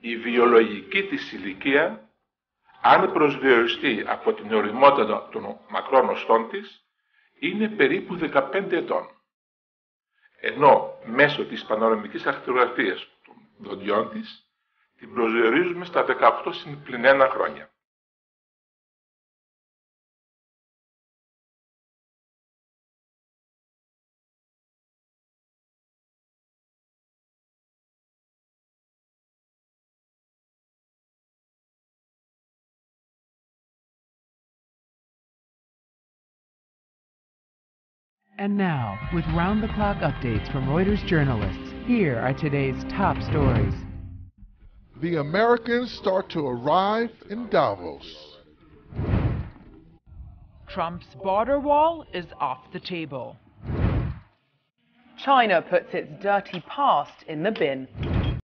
η βιολογική της ηλικία, αν προσδιοριστεί από την οριμότητα των μακρών οστών της, είναι περίπου 15 ετών. Ενώ μέσω της πανοραμικής αχτηρογραφίας των δοντιών της, την προσδιορίζουμε στα 18 συν 1 χρόνια. And now, with round the clock updates from Reuters journalists, here are today's top stories. The Americans start to arrive in Davos. Trump's border wall is off the table. China puts its dirty past in the bin.